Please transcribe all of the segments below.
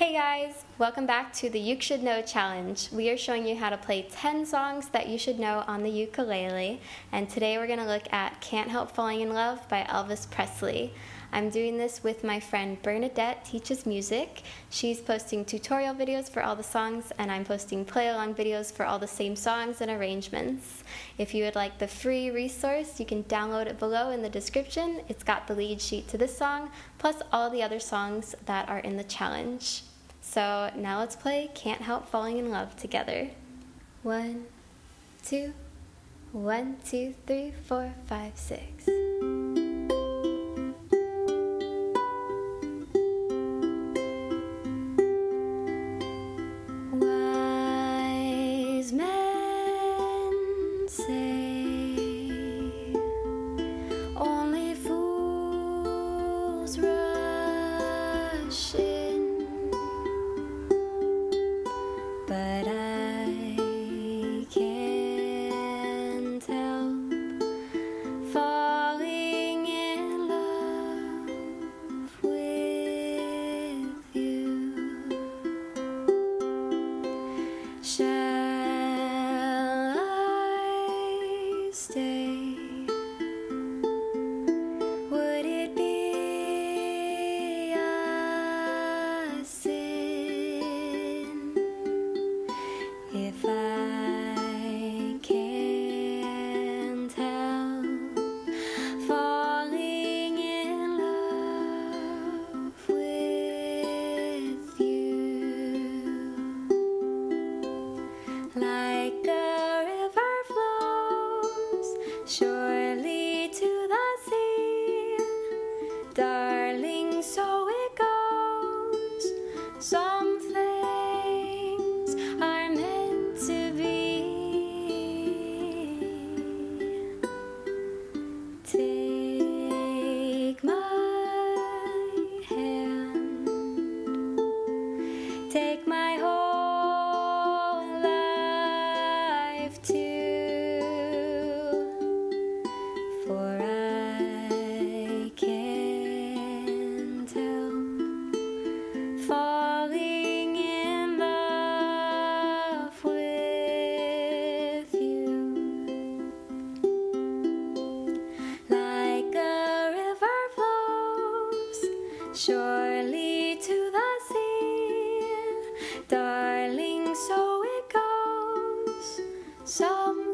Hey guys, welcome back to the Uke Should Know Challenge. We are showing you how to play 10 songs that you should know on the ukulele, and today we're going to look at Can't Help Falling in Love by Elvis Presley. I'm doing this with my friend Bernadette Teaches Music. She's posting tutorial videos for all the songs, and I'm posting play along videos for all the same songs and arrangements. If you would like the free resource, you can download it below in the description. It's got the lead sheet to this song, plus all the other songs that are in the challenge. So now let's play Can't Help Falling in Love together. One, two, one, two, three, four, five, six. If I can't help falling in love with you? Like a river flows surely Take my whole life too, for I can't help falling in love with you. Like a river flows surely Some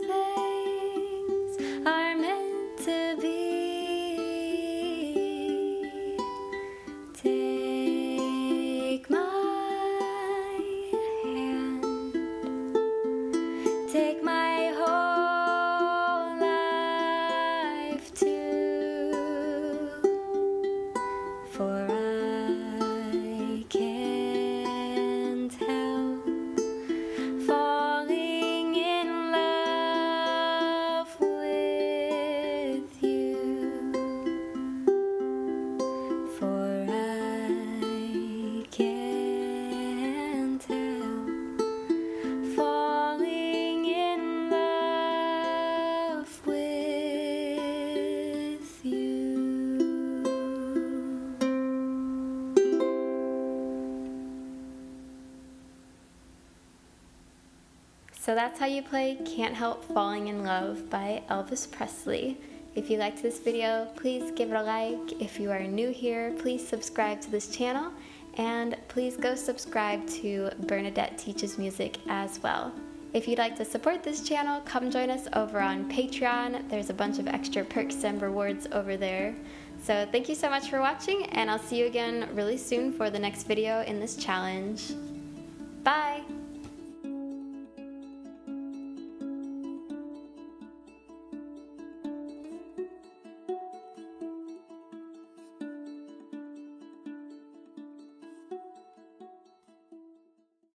So that's how you play Can't Help Falling in Love by Elvis Presley. If you liked this video, please give it a like. If you are new here, please subscribe to this channel and please go subscribe to Bernadette Teaches Music as well. If you'd like to support this channel, come join us over on Patreon. There's a bunch of extra perks and rewards over there. So thank you so much for watching and I'll see you again really soon for the next video in this challenge. Bye!